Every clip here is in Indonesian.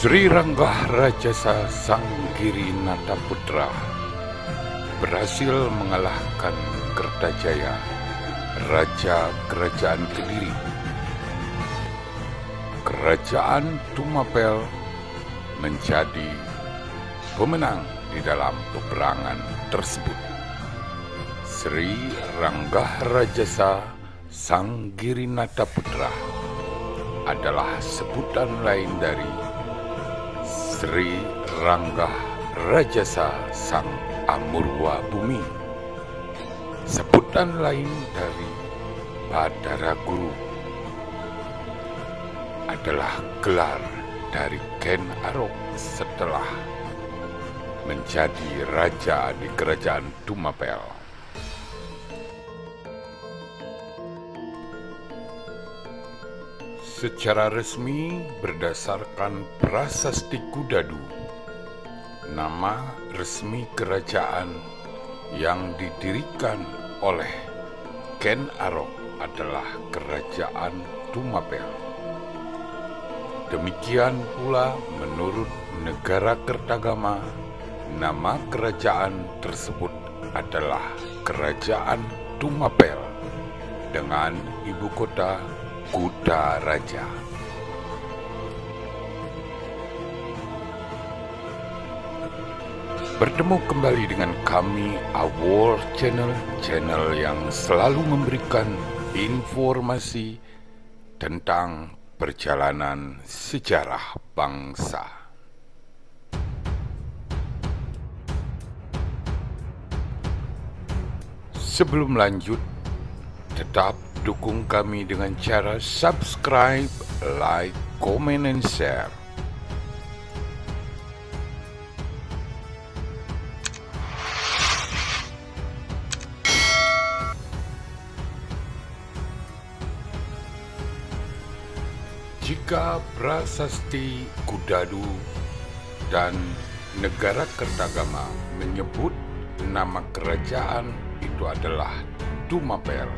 Sri Ranggah Rajasa Sanggiri Nata Putra berhasil mengalahkan Kertajaya, Raja Kerajaan Kediri. Kerajaan Tumapel menjadi pemenang di dalam peperangan tersebut. Sri Ranggah Rajasa Sanggirinata Putra adalah sebutan lain dari Sri Ranggah Rajasa Sang Amurwa Bumi. Sebutan lain dari Badara Guru adalah gelar dari Ken Arok setelah menjadi raja di kerajaan Tumapel. Secara resmi berdasarkan Prasasti Kudadu, nama resmi kerajaan yang didirikan oleh Ken Arok adalah Kerajaan Tumapel. Demikian pula menurut negara Kertagama, nama kerajaan tersebut adalah Kerajaan Tumapel dengan ibu kota Kuta Raja. Bertemu kembali dengan kami Award Channel, channel yang selalu memberikan informasi tentang perjalanan sejarah bangsa. Sebelum lanjut, tetap dukung kami dengan cara subscribe, like, comment, and share. Jika prasasti Kudadu dan negara Kertagama menyebut nama kerajaan itu adalah Tumapel.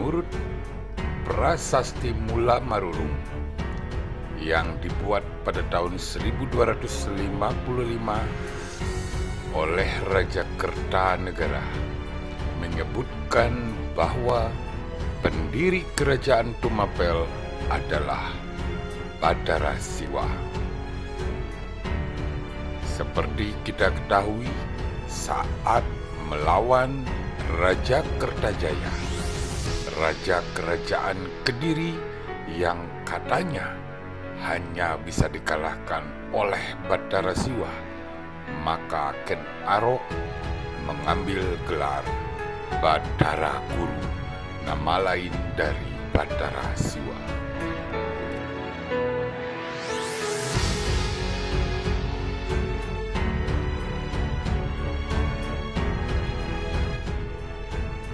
Menurut prasasti Mula Marurung yang dibuat pada tahun 1255 oleh Raja Kertanegara menyebutkan bahwa pendiri kerajaan Tumapel adalah Badara Siwa. Seperti kita ketahui, saat melawan Raja Kertajaya, Raja Kerajaan Kediri yang katanya hanya bisa dikalahkan oleh Badara Siwa, maka Ken Arok mengambil gelar Badara Guru, nama lain dari Badara Siwa.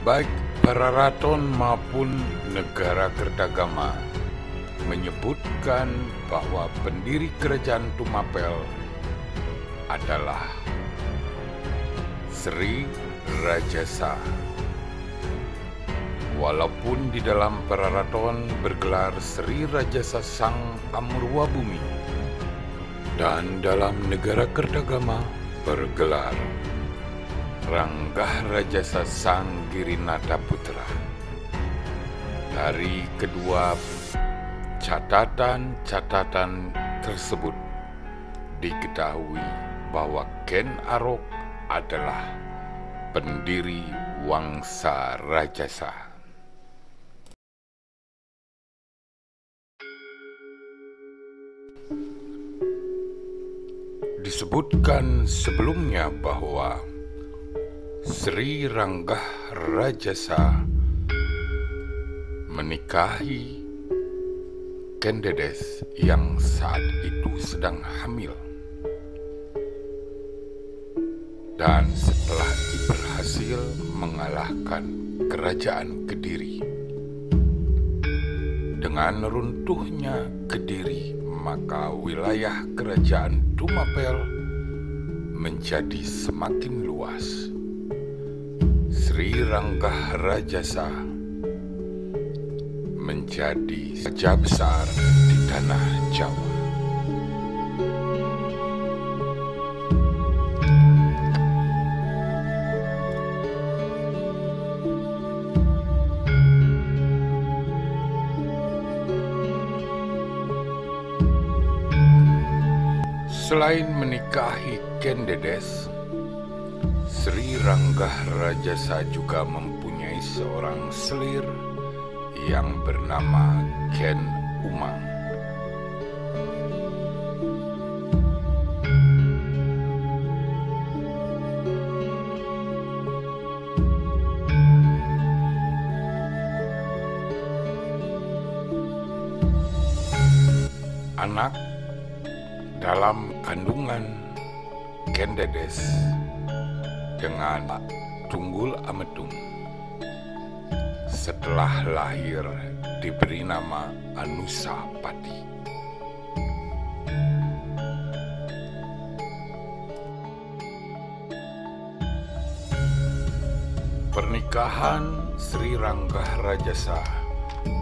Baik para raton maupun negara Kertagama menyebutkan bahwa pendiri kerajaan Tumapel adalah Sri Rajasa. Walaupun di dalam peraraton bergelar Sri Rajasa Sang Amurwa Bumi dan dalam negara Kertagama bergelar Ranggah Rajasa Sang Girinata Putra. Dari kedua catatan-catatan tersebut diketahui bahwa Ken Arok adalah pendiri Wangsa Rajasa. Disebutkan sebelumnya bahwa Sri Ranggah Rajasa menikahi Kendedes yang saat itu sedang hamil. Dan setelah berhasil mengalahkan kerajaan Kediri, dengan runtuhnya Kediri, maka wilayah kerajaan Tumapel menjadi semakin luas. Sri Ranggah Rajasa menjadi raja besar di tanah Jawa. Selain menikahi Kendedes, Sri Ranggah Rajasa juga mempunyai seorang selir yang bernama Ken Umang. Anak dalam kandungan Kendedes dengan Tunggul Ametung. Setelah lahir diberi nama Anusa Pati. Pernikahan Sri Ranggah Rajasa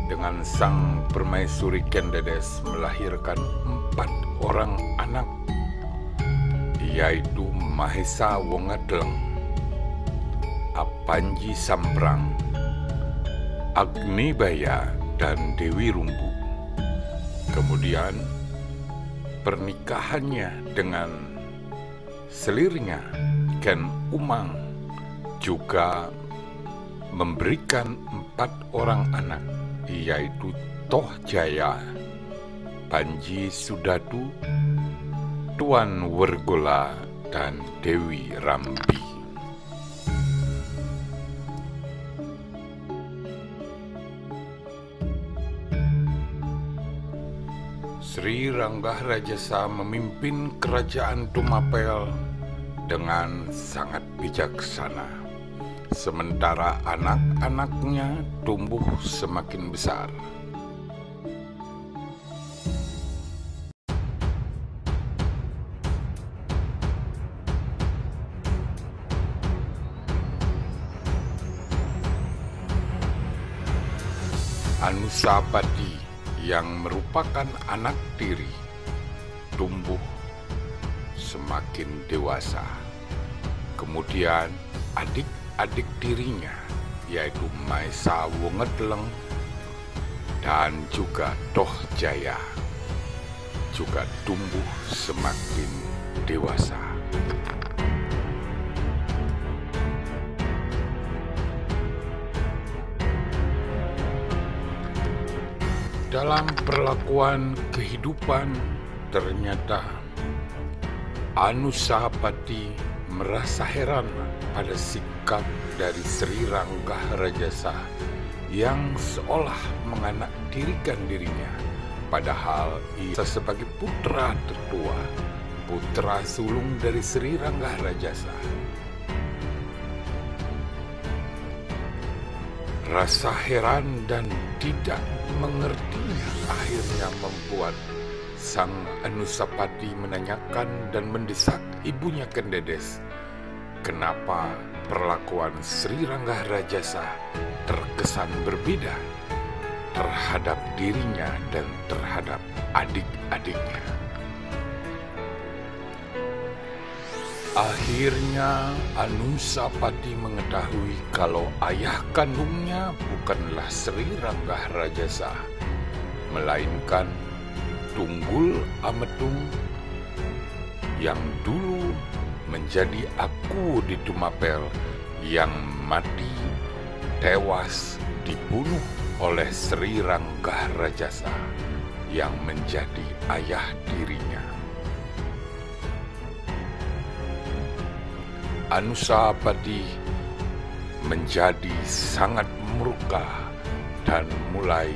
dengan sang permaisuri Kendedes melahirkan empat orang anak yaitu Mahesa Wongedeleng, Apanji Samprang, Agnibaya, dan Dewi Rumbu. Kemudian pernikahannya dengan selirnya Ken Umang juga memberikan empat orang anak yaitu Toh Jaya, Panji Sudadu, Tuan Wergola, dan Dewi Rambi. Sri Ranggah Rajasa memimpin kerajaan Tumapel dengan sangat bijaksana. Sementara anak-anaknya tumbuh semakin besar. Anusapati yang merupakan anak tiri tumbuh semakin dewasa. Kemudian adik-adik tirinya yaitu Maesa Wongedeleng dan juga Toh Jaya juga tumbuh semakin dewasa. Dalam perlakuan kehidupan ternyata Anusapati merasa heran pada sikap dari Sri Ranggah Rajasa yang seolah menganaktirikan dirinya. Padahal ia sebagai putra tertua putra sulung dari Sri Ranggah Rajasa. Rasa heran dan tidak mengertinya akhirnya membuat sang Anusapati menanyakan dan mendesak ibunya Kendedes. Kenapa perlakuan Sri Ranggah Rajasa terkesan berbeda terhadap dirinya dan terhadap adik-adiknya. Akhirnya Anusapati mengetahui kalau ayah kandungnya bukanlah Sri Ranggah Rajasa, melainkan Tunggul Ametung yang dulu menjadi aku di Tumapel yang mati tewas dibunuh oleh Sri Ranggah Rajasa yang menjadi ayah dirinya. Anusapati menjadi sangat murka dan mulai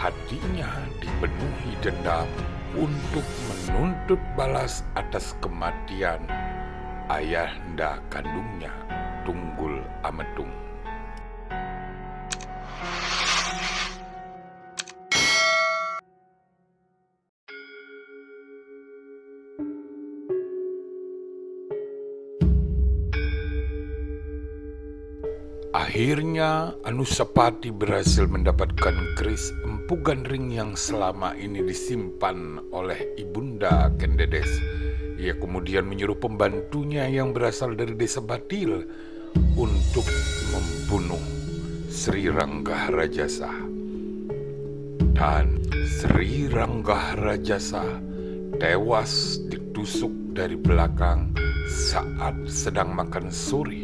hatinya dipenuhi dendam untuk menuntut balas atas kematian ayahanda kandungnya Tunggul Ametung. Akhirnya Anusapati berhasil mendapatkan keris empu gandring yang selama ini disimpan oleh ibunda Kendedes. Ia kemudian menyuruh pembantunya yang berasal dari desa Batil untuk membunuh Sri Ranggah Rajasa. Dan Sri Ranggah Rajasa tewas ditusuk dari belakang saat sedang makan sore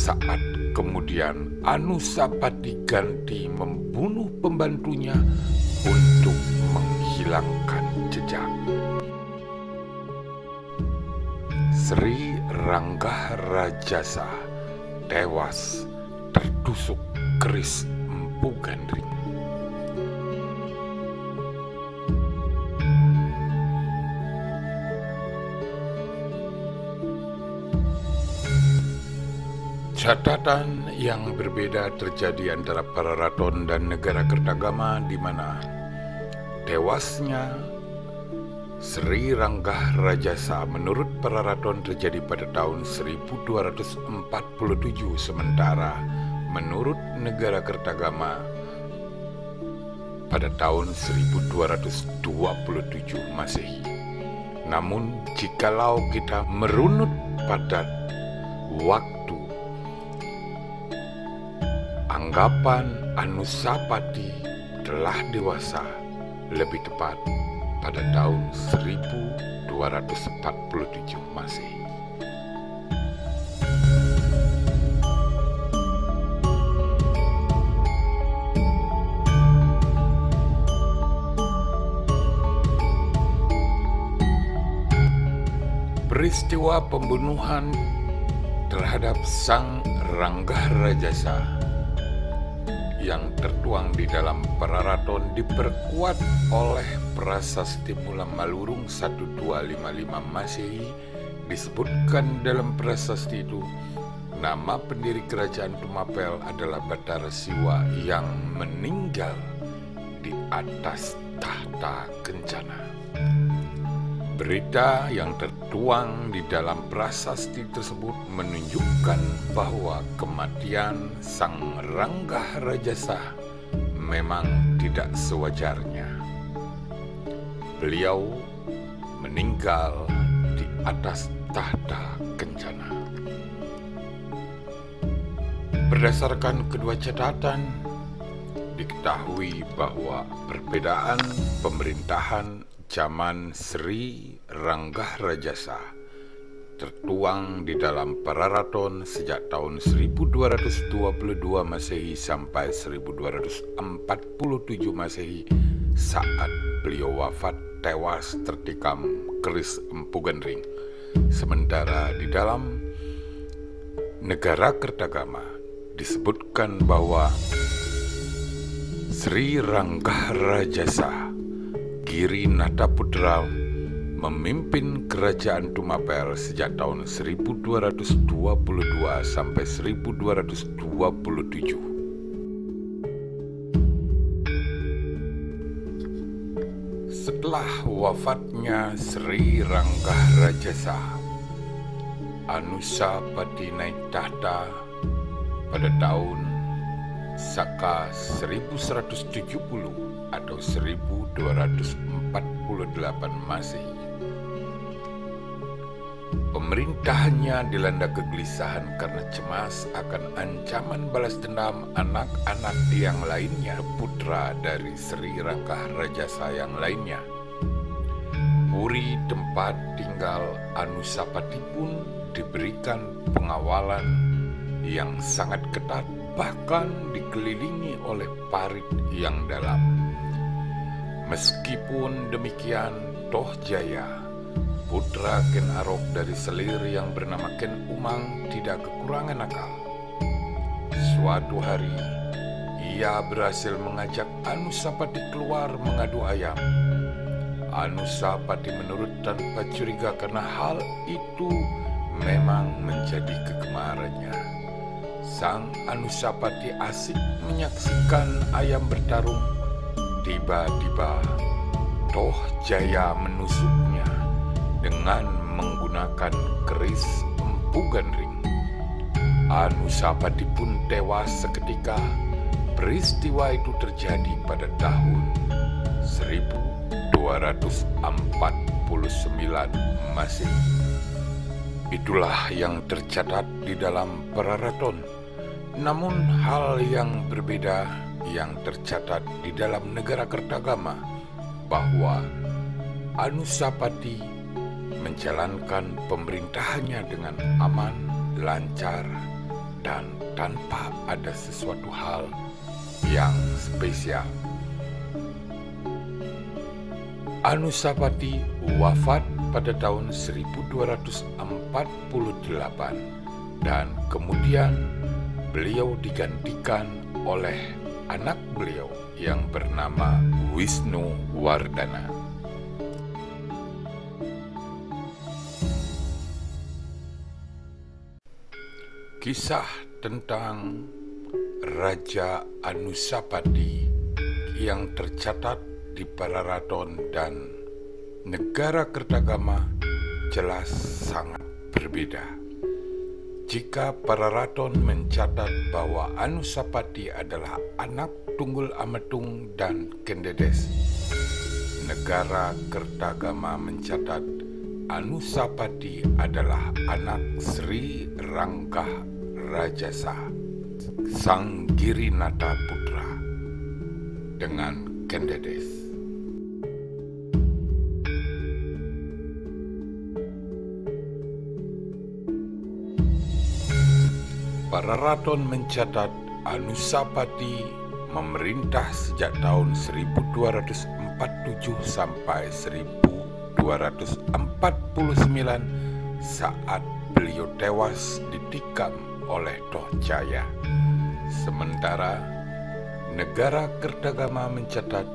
Sesaat kemudian Anusapati ganti membunuh pembantunya untuk menghilangkan jejak. Sri Ranggah Rajasa tewas tertusuk keris empu gandring. Catatan yang berbeda terjadi antara para raton dan negara Kertagama di mana tewasnya Sri Ranggah Rajasa menurut para raton terjadi pada tahun 1247 sementara menurut negara Kertagama pada tahun 1227 Masehi. Namun jikalau kita merunut pada waktu Anggapan Anusapati telah dewasa lebih tepat pada tahun 1247 Masehi. Peristiwa pembunuhan terhadap Sang Ranggah Rajasa yang tertuang di dalam Praraton diperkuat oleh prasasti Mula Malurung 1255 Masehi disebutkan dalam prasasti itu nama pendiri kerajaan Tumapel adalah Batara Siwa yang meninggal di atas tahta kencana. Berita yang tertuang di dalam prasasti tersebut menunjukkan bahwa kematian Sang Ranggah Rajasa memang tidak sewajarnya. Beliau meninggal di atas tahta kencana. Berdasarkan kedua catatan, diketahui bahwa perbedaan pemerintahan zaman Sri Ranggah Rajasa tertuang di dalam Pararaton sejak tahun 1222 Masehi sampai 1247 Masehi saat beliau wafat tewas tertikam keris empu gendring. Sementara di dalam negara Kertagama disebutkan bahwa Sri Ranggah Rajasa Giri Nata Putra memimpin kerajaan Tumapel sejak tahun 1222 sampai 1227. Setelah wafatnya Sri Ranggah Rajasa, Anusa Pati naik tahta pada tahun Saka 1170 atau 1248 Masehi. Pemerintahannya dilanda kegelisahan karena cemas akan ancaman balas dendam anak-anak yang lainnya, putra dari Sri Rangkah Rajasa yang lainnya. Puri tempat tinggal Anusapati pun diberikan pengawalan yang sangat ketat bahkan dikelilingi oleh parit yang dalam. Meskipun demikian, Toh Jaya, putra Ken Arok dari selir yang bernama Ken Umang tidak kekurangan akal. Suatu hari, ia berhasil mengajak Anusapati keluar mengadu ayam. Anusapati menurut tanpa curiga karena hal itu memang menjadi kegemarannya. Sang Anusapati asik menyaksikan ayam bertarung Tiba-tiba Toh Jaya menusuknya dengan menggunakan keris empu gandring. Anusapati pun tewas seketika. Peristiwa itu terjadi pada tahun 1249 Masehi. Itulah yang tercatat di dalam Pararaton. Namun hal yang berbeda yang tercatat di dalam negara Kertagama bahwa Anusapati menjalankan pemerintahannya dengan aman, lancar, dan tanpa ada sesuatu hal yang spesial. Anusapati wafat pada tahun 1248 dan kemudian beliau digantikan oleh anak beliau yang bernama Wisnu Wardana. Kisah tentang Raja Anusapati yang tercatat di Pararaton dan negara Kertagama jelas sangat berbeda. Jika Pararaton mencatat bahwa Anusapati adalah anak Tunggul Ametung dan Kendedes, negara Kertagama mencatat Anusapati adalah anak Sri Rangkah Rajasa, Sang Girinata Putra, dengan Kendedes. Para raton mencatat Anusapati memerintah sejak tahun 1247 sampai 1249 saat beliau tewas ditikam oleh Toh Jaya. Sementara negara Kertagama mencatat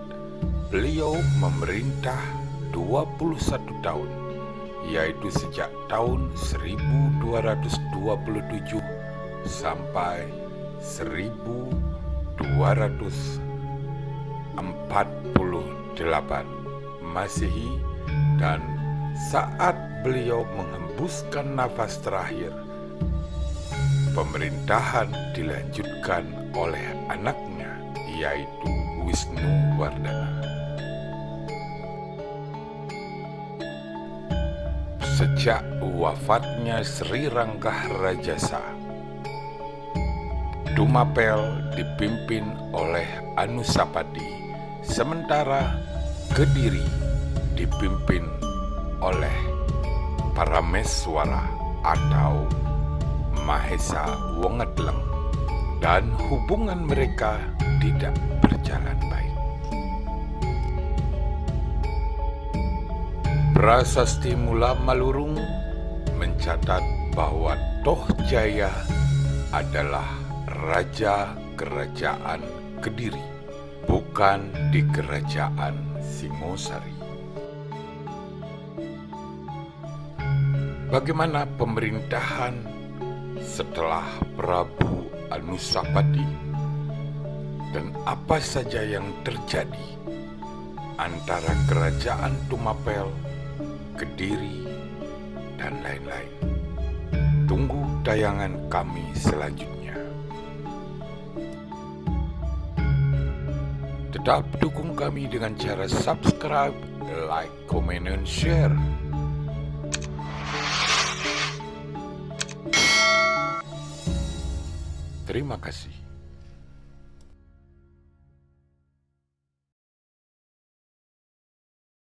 beliau memerintah 21 tahun, yaitu sejak tahun 1227 sampai 1248 Masehi dan saat beliau menghembuskan nafas terakhir pemerintahan dilanjutkan oleh anaknya yaitu Wisnu Wardana. Sejak wafatnya Sri Rangkah Rajasa Dumapel dipimpin oleh Anusapati, sementara Kediri dipimpin oleh Parameswara atau Mahesa Wongetleng dan hubungan mereka tidak berjalan baik. Prasasti Mula Malurung mencatat bahwa Toh Jaya adalah Raja Kerajaan Kediri, bukan di Kerajaan Singosari. Bagaimana pemerintahan setelah Prabu Anusapati dan apa saja yang terjadi antara Kerajaan Tumapel, Kediri, dan lain-lain? Tunggu tayangan kami selanjutnya. Tetap dukung kami dengan cara subscribe, like, comment, dan share. Terima kasih.